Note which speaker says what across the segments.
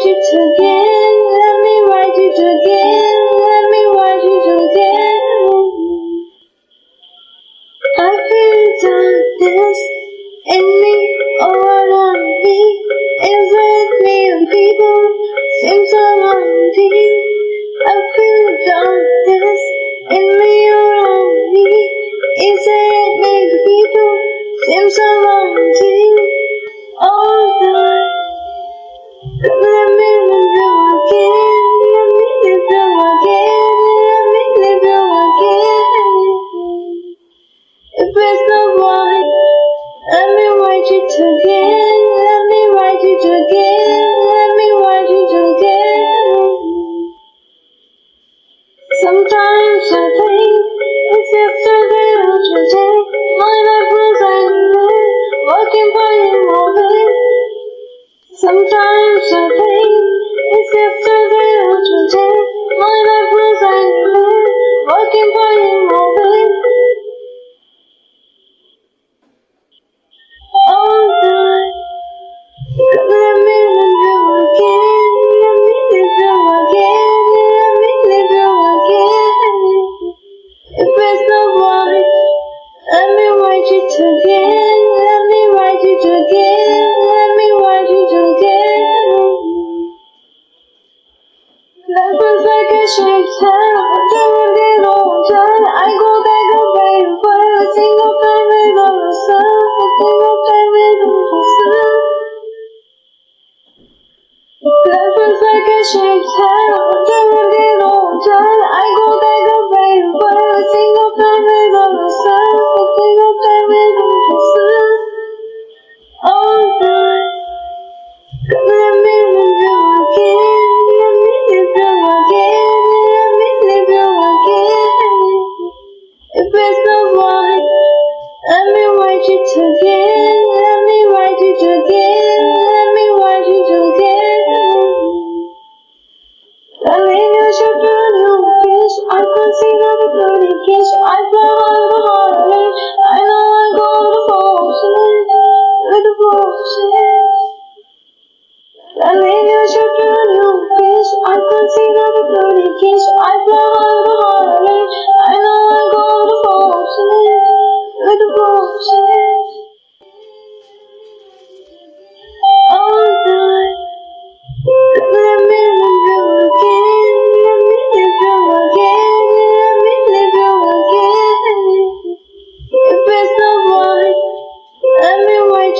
Speaker 1: write it again. Let me write it again. Let me write it again. I feel darkness in me, all around me. Is with me and people seem so empty. I feel darkness in me, around me. Is it me and people seem so oh, empty. All Sometimes I think it's yesterday or today. My life was ending, working for you moving. Sometimes I think it's yesterday or today. Was like a shaped town, doing it all time. I go it again. Let me write it again. Let me write it again. I mean, you should burn your fish. I can see the bloody kiss. I fell out of the heartache. I know I go to bullshit. With the bullshit. I mean, you should burn your fish. I can see the bloody kiss. I fell out of the heartache. I know I go to bullshit. With the. All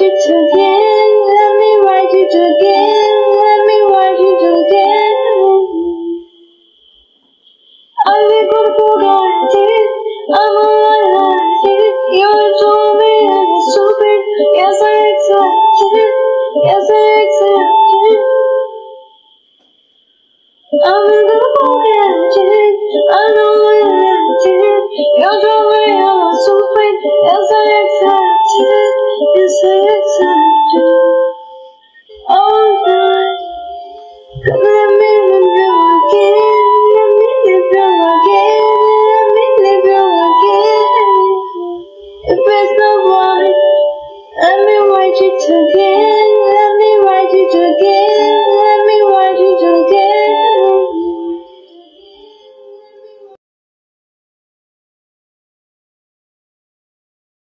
Speaker 1: it again. Let me write it again. Let me write it again. I will go for granted. I'm alive